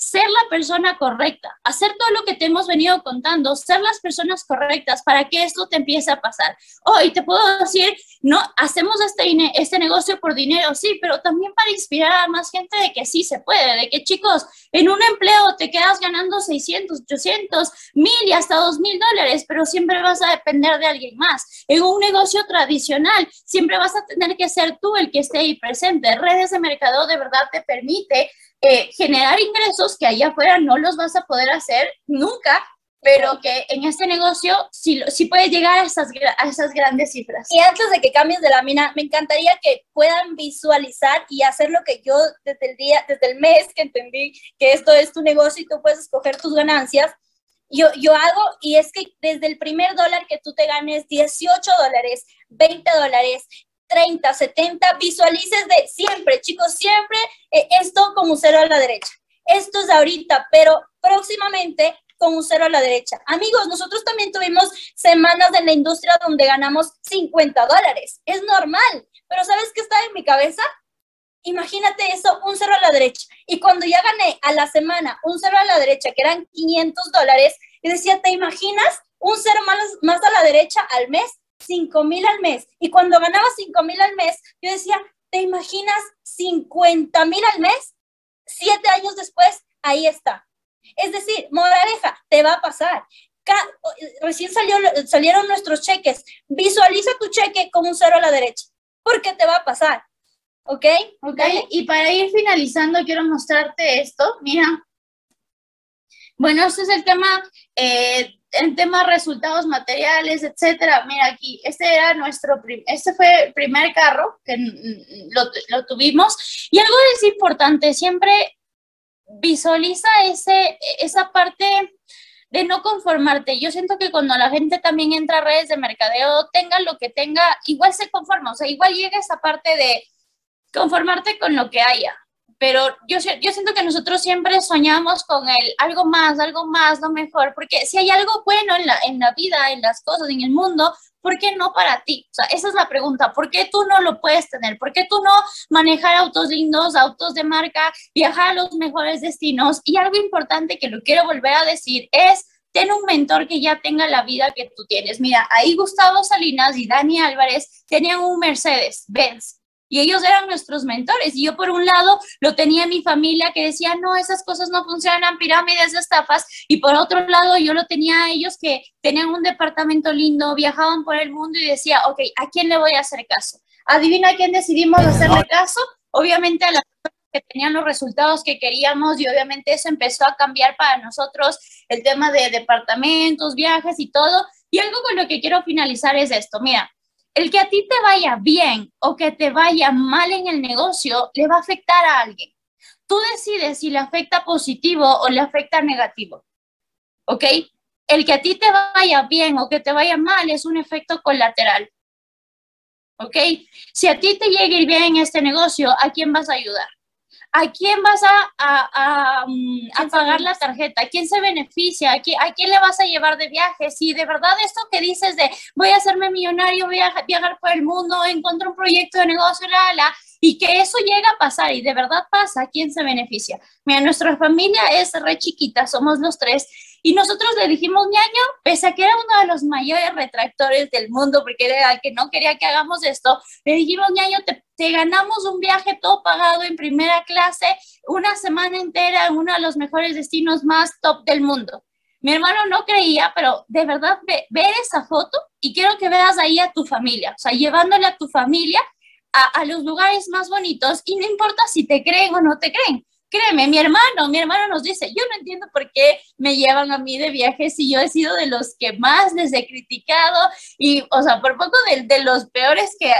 ser la persona correcta, hacer todo lo que te hemos venido contando, ser las personas correctas para que esto te empiece a pasar. Hoy te puedo decir, no, hacemos este, este negocio por dinero, sí, pero también para inspirar a más gente de que sí se puede, de que chicos, en un empleo te quedas ganando 600, 800, 1000 y hasta 2000 dólares, pero siempre vas a depender de alguien más. En un negocio tradicional, siempre vas a tener que ser tú el que esté ahí presente. Redes de mercado de verdad te permite eh, generar ingresos que allá afuera no los vas a poder hacer nunca, pero que en este negocio sí, sí puedes llegar a esas, a esas grandes cifras. Y antes de que cambies de la mina, me encantaría que puedan visualizar y hacer lo que yo desde el día, desde el mes que entendí que esto es tu negocio y tú puedes escoger tus ganancias, yo, yo hago y es que desde el primer dólar que tú te ganes 18 dólares, 20 dólares, 30, 70, visualices de siempre, chicos, siempre eh, esto con un cero a la derecha. Esto es ahorita, pero próximamente con un cero a la derecha. Amigos, nosotros también tuvimos semanas en la industria donde ganamos 50 dólares. Es normal, pero ¿sabes qué está en mi cabeza? Imagínate eso, un cero a la derecha. Y cuando ya gané a la semana un cero a la derecha, que eran 500 dólares, y decía, ¿te imaginas un cero más a la derecha al mes? 5 mil al mes. Y cuando ganaba 5 mil al mes, yo decía, ¿te imaginas 50 mil al mes? Siete años después, ahí está. Es decir, moraleja, te va a pasar. recién salió, salieron nuestros cheques. Visualiza tu cheque con un cero a la derecha, porque te va a pasar. ¿Ok? Ok. Y para ir finalizando, quiero mostrarte esto. Mira. Bueno, este es el tema eh, en temas resultados materiales, etcétera. Mira aquí, este era nuestro, este fue el primer carro que lo, tuvimos. Y algo es importante, siempre visualiza ese, esa parte de no conformarte. Yo siento que cuando la gente también entra a redes de mercadeo, tenga lo que tenga, igual se conforma, o sea, igual llega esa parte de conformarte con lo que haya pero yo, yo siento que nosotros siempre soñamos con el algo más, algo más, lo mejor, porque si hay algo bueno en la, en la vida, en las cosas, en el mundo, ¿por qué no para ti? O esa es la pregunta, ¿por qué tú no lo puedes tener? ¿Por qué tú no manejar autos lindos, autos de marca, viajar a los mejores destinos? Y algo importante que lo quiero volver a decir es, ten un mentor que ya tenga la vida que tú tienes. Mira, ahí Gustavo Salinas y Dani Álvarez tenían un Mercedes Benz y ellos eran nuestros mentores. Y yo por un lado lo tenía mi familia que decía, no, esas cosas no funcionan, pirámides, estafas. Y por otro lado yo lo tenía a ellos que tenían un departamento lindo, viajaban por el mundo y decía, ok, ¿a quién le voy a hacer caso? Adivina a quién decidimos hacerle caso. Obviamente a las que tenían los resultados que queríamos y obviamente eso empezó a cambiar para nosotros el tema de departamentos, viajes y todo. Y algo con lo que quiero finalizar es esto, mira, el que a ti te vaya bien o que te vaya mal en el negocio le va a afectar a alguien. Tú decides si le afecta positivo o le afecta negativo. ¿Ok? El que a ti te vaya bien o que te vaya mal es un efecto colateral. ¿Ok? Si a ti te llega bien en este negocio, ¿a quién vas a ayudar? ¿A quién vas a, mm, a, pagar la tarjeta? ¿A quién se beneficia? ¿A quién, ¿A quién, le vas a llevar de viaje? Si de verdad esto que dices de voy a hacerme millonario, voy a viajar por el mundo, encuentro un proyecto de negocio, la, la, y que eso llega a pasar y de verdad pasa, ¿a quién se beneficia? Mira, nuestra familia es re chiquita, somos los tres y nosotros le dijimos, ñaño, pese a que era uno de los mayores retractores del mundo, porque era el que no quería que hagamos esto, le dijimos, ñaño, te, te ganamos un viaje todo pagado en primera clase, una semana entera en uno de los mejores destinos más top del mundo. Mi hermano no creía, pero de verdad ve, ver esa foto y quiero que veas ahí a tu familia, o sea, llevándole a tu familia a, a, los lugares más bonitos y no importa si te creen o no te creen. Créeme, mi hermano, mi hermano nos dice, yo no entiendo por qué me llevan a mí de viaje si yo he sido de los que más les he criticado y, o sea, por poco de, de los peores que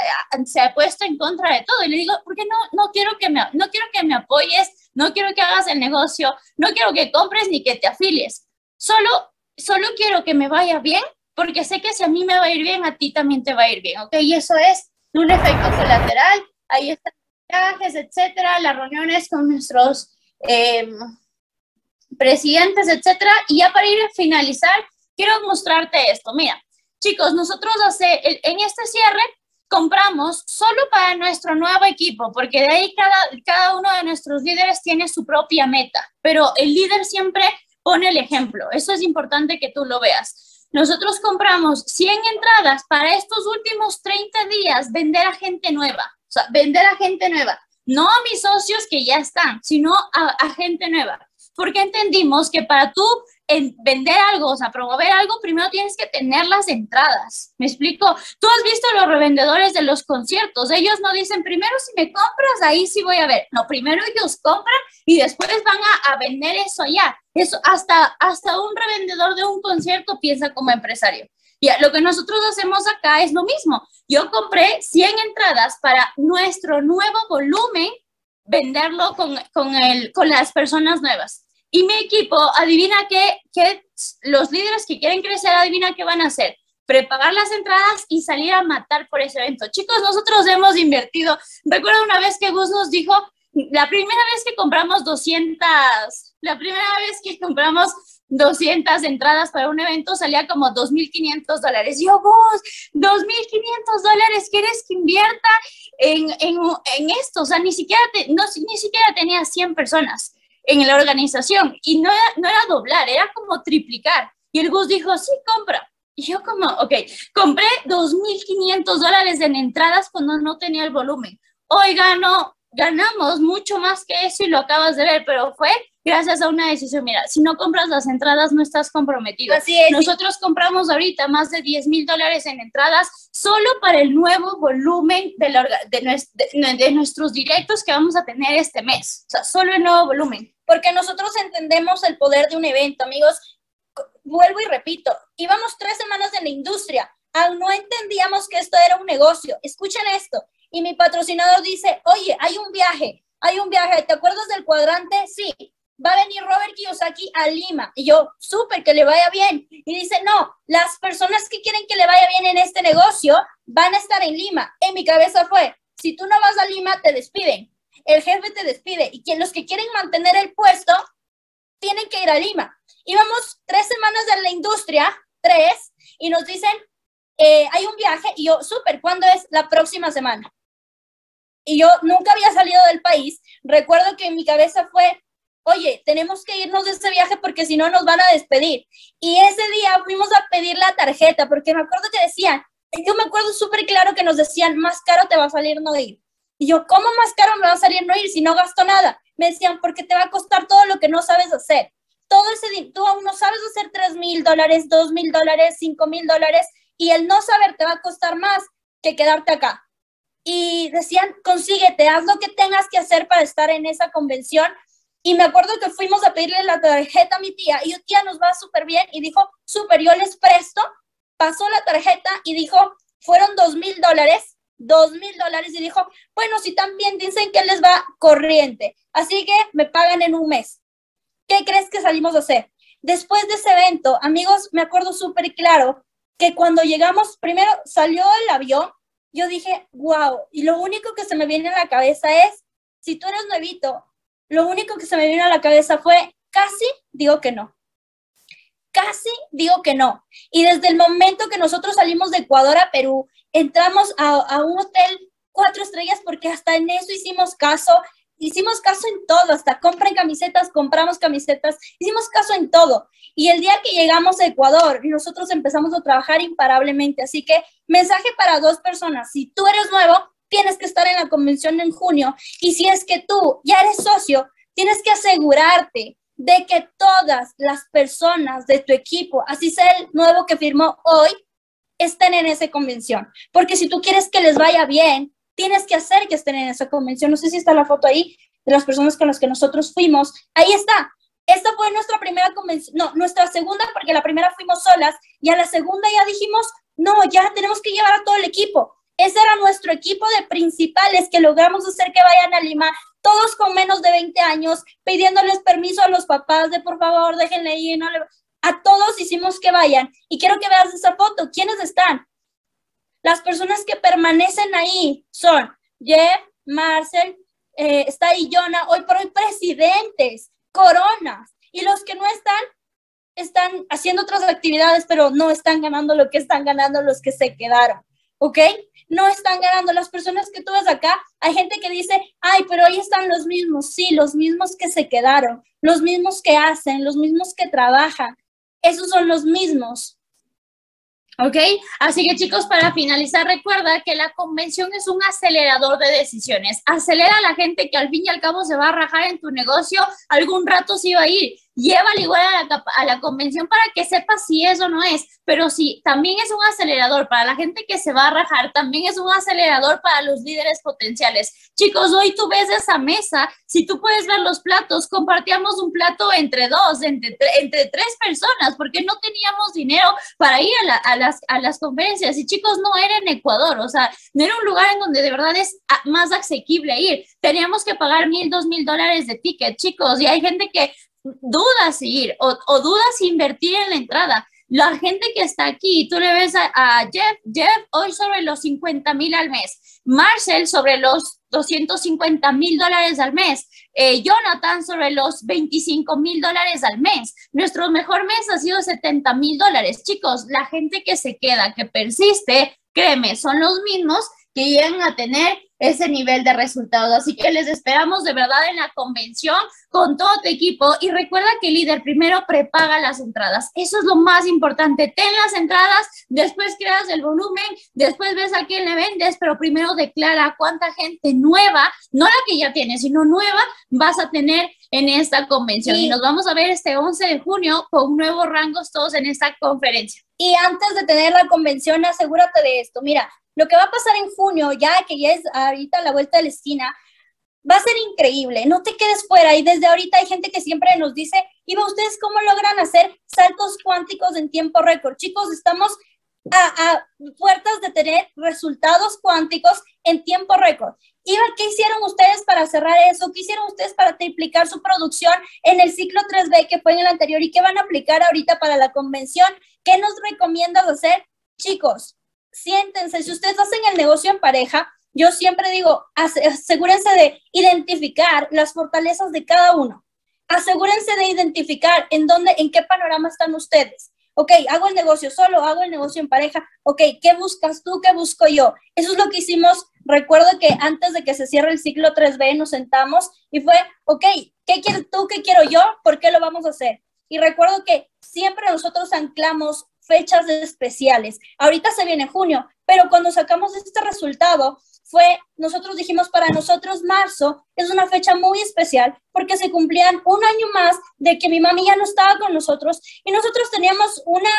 se ha puesto en contra de todo. Y le digo, porque no, no, quiero que me, no quiero que me apoyes, no quiero que hagas el negocio, no quiero que compres ni que te afilies. Solo, solo quiero que me vaya bien, porque sé que si a mí me va a ir bien, a ti también te va a ir bien, ¿ok? Y eso es un efecto colateral. Ahí está viajes, etcétera, las reuniones con nuestros em, presidentes, etcétera. Y ya para ir a finalizar, quiero mostrarte esto. Mira, chicos, nosotros hace, en este cierre compramos solo para nuestro nuevo equipo, porque de ahí cada, cada uno de nuestros líderes tiene su propia meta, pero el líder siempre pone el ejemplo. Eso es importante que tú lo veas. Nosotros compramos 100 entradas para estos últimos 30 días vender a gente nueva, sea, vender a gente nueva, no a mis socios que ya están, sino a, a gente nueva, porque entendimos que para tú en vender algo, o sea, promover algo, primero tienes que tener las entradas. ¿Me explico? Tú has visto los revendedores de los conciertos. Ellos no dicen, primero si me compras, ahí sí voy a ver. No, primero ellos compran y después van a, a vender eso allá. Eso, hasta, hasta un revendedor de un concierto piensa como empresario. Y lo que nosotros hacemos acá es lo mismo. Yo compré 100 entradas para nuestro nuevo volumen, venderlo con, con, el, con las personas nuevas. Y mi equipo, adivina qué, qué, los líderes que quieren crecer, adivina qué van a hacer. Preparar las entradas y salir a matar por ese evento. Chicos, nosotros hemos invertido. Recuerdo una vez que Gus nos dijo, la primera vez que compramos 200, la primera vez que compramos 200 entradas para un evento salía como 2.500 dólares. Yo, Gus, 2.500 dólares, ¿quieres que invierta en, en, en, esto? O sea, ni siquiera, no, ni siquiera tenía 100 personas en la organización y no era, no era doblar, era como triplicar. Y el Gus dijo, sí, compra. Y yo como, ok, compré 2.500 dólares en entradas cuando no tenía el volumen. Hoy gano, ganamos mucho más que eso y lo acabas de ver, pero fue gracias a una decisión. Mira, si no compras las entradas, no estás comprometido. Así es. Nosotros compramos ahorita más de 10 mil dólares en entradas solo para el nuevo volumen de, la, de, de, de, nuestros directos que vamos a tener este mes. O sea, solo el nuevo volumen. Porque nosotros entendemos el poder de un evento, amigos. Vuelvo y repito, íbamos tres semanas en la industria. Aún no entendíamos que esto era un negocio. Escuchen esto. Y mi patrocinador dice, oye, hay un viaje, hay un viaje. ¿Te acuerdas del cuadrante? Sí va a venir Robert Kiyosaki a Lima. Y yo, súper, que le vaya bien. Y dice, no, las personas que quieren que le vaya bien en este negocio van a estar en Lima. En mi cabeza fue, si tú no vas a Lima, te despiden. El jefe te despide. Y que los que quieren mantener el puesto tienen que ir a Lima. Íbamos tres semanas en la industria, tres, y nos dicen, eh, hay un viaje. Y yo, súper, ¿cuándo es? La próxima semana. Y yo nunca había salido del país. Recuerdo que en mi cabeza fue, oye, tenemos que irnos de ese viaje porque si no nos van a despedir. Y ese día fuimos a pedir la tarjeta porque me acuerdo que decían, yo me acuerdo súper claro que nos decían, más caro te va a salir no ir. Y yo, ¿cómo más caro me va a salir no ir si no gasto nada? Me decían, porque te va a costar todo lo que no sabes hacer. Todo ese tú aún no sabes hacer 3 mil dólares, 2 mil dólares, 5 mil dólares, y el no saber te va a costar más que quedarte acá. Y decían, consíguete, haz lo que tengas que hacer para estar en esa convención y me acuerdo que fuimos a pedirle la tarjeta a mi tía y mi tía nos va súper bien y dijo, súper, yo les presto. Pasó la tarjeta y dijo, fueron dos mil dólares, dos mil dólares y dijo, bueno, si también dicen que les va corriente, así que me pagan en un mes. ¿Qué crees que salimos a hacer? Después de ese evento, amigos, me acuerdo súper claro que cuando llegamos, primero salió el avión, yo dije, wow, y lo único que se me viene a la cabeza es, si tú eres nuevito lo único que se me vino a la cabeza fue, casi digo que no. Casi digo que no. Y desde el momento que nosotros salimos de Ecuador a Perú, entramos a, un hotel cuatro estrellas porque hasta en eso hicimos caso hicimos caso en todo, hasta compren camisetas, compramos camisetas, hicimos caso en todo. Y el día que llegamos a Ecuador, nosotros empezamos a trabajar imparablemente. Así que mensaje para dos personas, si tú eres nuevo, tienes que estar en la convención en junio. Y si es que tú ya eres socio, tienes que asegurarte de que todas las personas de tu equipo, así sea el nuevo que firmó hoy, estén en esa convención. Porque si tú quieres que les vaya bien, tienes que hacer que estén en esa convención. No sé si está la foto ahí de las personas con las que nosotros fuimos. Ahí está. Esta fue nuestra primera convención, no, nuestra segunda, porque la primera fuimos solas y a la segunda ya dijimos, no, ya tenemos que llevar a todo el equipo. Ese era nuestro equipo de principales que logramos hacer que vayan a Lima, todos con menos de 20 años, pidiéndoles permiso a los papás de por favor, déjenle ir. No le... A todos hicimos que vayan. Y quiero que veas esa foto. ¿Quiénes están? Las personas que permanecen ahí son Jeff, Marcel, eh, está ahí Jonah, hoy por hoy presidentes, coronas. Y los que no están, están haciendo otras actividades, pero no están ganando lo que están ganando los que se quedaron. ¿Ok? No están ganando. Las personas que tú ves acá, hay gente que dice, ay, pero ahí están los mismos. Sí, los mismos que se quedaron, los mismos que hacen, los mismos que trabajan. Esos son los mismos. ¿Ok? Así que chicos, para finalizar, recuerda que la convención es un acelerador de decisiones. Acelera a la gente que al fin y al cabo se va a rajar en tu negocio, algún rato se va a ir llévala igual a la, a la convención para que sepa si eso no es, pero sí, también es un acelerador para la gente que se va a rajar, también es un acelerador para los líderes potenciales. Chicos, hoy tú ves esa mesa, si tú puedes ver los platos, compartíamos un plato entre dos, entre, entre tres personas, porque no teníamos dinero para ir a, a, las, a las conferencias. Y chicos, no era en Ecuador, o sea, no era un lugar en donde de verdad es más asequible ir. Teníamos que pagar mil, dos mil dólares de ticket, chicos, y hay gente que dudas ir o, o, dudas invertir en la entrada. La gente que está aquí, tú le ves a, Jeff, Jeff hoy sobre los 50 mil al mes, Marcel sobre los 250 mil dólares al mes, eh, Jonathan sobre los 25 mil dólares al mes. Nuestro mejor mes ha sido 70 mil dólares. Chicos, la gente que se queda, que persiste, créeme, son los mismos que llegan a tener ese nivel de resultados. Así que les esperamos de verdad en la convención con todo tu equipo y recuerda que el líder primero prepaga las entradas. Eso es lo más importante. Ten las entradas, después creas el volumen, después ves a quién le vendes, pero primero declara cuánta gente nueva, no la que ya tienes, sino nueva, vas a tener en esta convención. Y nos vamos a ver este 11 de junio con nuevos rangos todos en esta conferencia. Y antes de tener la convención, asegúrate de esto. Mira, lo que va a pasar en junio, ya que ya es ahorita la vuelta de la esquina, va a ser increíble. No te quedes fuera. Y desde ahorita hay gente que siempre nos dice, Iba, ¿ustedes cómo logran hacer saltos cuánticos en tiempo récord? Chicos, estamos a, puertas de tener resultados cuánticos en tiempo récord. Iba, ¿qué hicieron ustedes para cerrar eso? ¿Qué hicieron ustedes para triplicar su producción en el ciclo 3B que fue en el anterior? ¿Y qué van a aplicar ahorita para la convención? ¿Qué nos recomiendas hacer? Chicos, siéntense, si ustedes hacen el negocio en pareja, yo siempre digo, asegúrense de identificar las fortalezas de cada uno. Asegúrense de identificar en dónde, en qué panorama están ustedes. Ok, hago el negocio solo, hago el negocio en pareja. Ok, ¿qué buscas tú? ¿Qué busco yo? Eso es lo que hicimos. Recuerdo que antes de que se cierre el ciclo 3B nos sentamos y fue, ok, ¿qué quieres tú? ¿Qué quiero yo? ¿Por qué lo vamos a hacer? Y recuerdo que siempre nosotros anclamos fechas especiales. Ahorita se viene junio, pero cuando sacamos este resultado, fue, nosotros dijimos para nosotros marzo es una fecha muy especial porque se cumplían un año más de que mi mami ya no estaba con nosotros y nosotros teníamos una,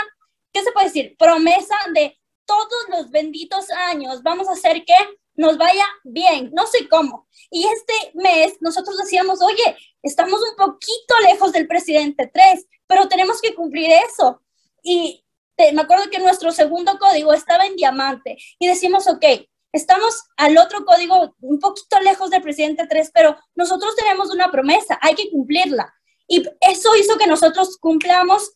¿qué se puede decir? Promesa de todos los benditos años vamos a hacer que nos vaya bien, no sé cómo. Y este mes nosotros decíamos, oye, estamos un poquito lejos del presidente 3, pero tenemos que cumplir eso. Y me acuerdo que nuestro segundo código estaba en diamante y decimos, ok, estamos al otro código un poquito lejos del presidente 3, pero nosotros tenemos una promesa, hay que cumplirla. Y eso hizo que nosotros cumplamos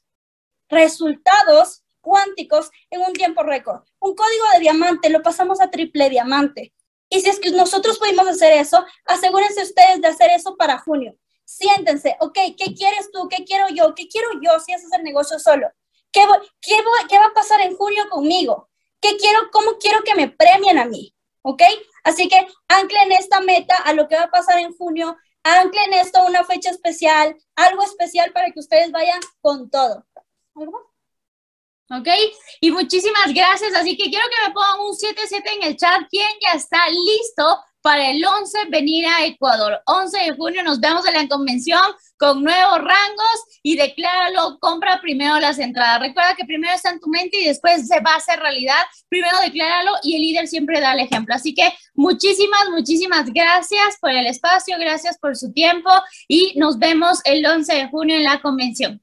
resultados cuánticos en un tiempo récord. Un código de diamante lo pasamos a triple diamante. Y si es que nosotros pudimos hacer eso, asegúrense ustedes de hacer eso para junio. Siéntense, ok, ¿qué quieres tú? ¿Qué quiero yo? ¿Qué quiero yo si haces el negocio solo? ¿Qué, qué, qué va a pasar en junio conmigo? ¿Qué quiero, cómo quiero que me premien a mí? ¿Ok? Así que anclen esta meta a lo que va a pasar en junio, anclen esto a una fecha especial, algo especial para que ustedes vayan con todo. ¿Algo? ¿Ok? Y muchísimas gracias. Así que quiero que me pongan un 77 en el chat. ¿Quién ya está listo para el 11 venir a Ecuador. 11 de junio nos vemos en la convención con nuevos rangos y decláralo, compra primero las entradas. Recuerda que primero está en tu mente y después se va a hacer realidad. Primero decláralo y el líder siempre da el ejemplo. Así que muchísimas, muchísimas gracias por el espacio, gracias por su tiempo y nos vemos el 11 de junio en la convención.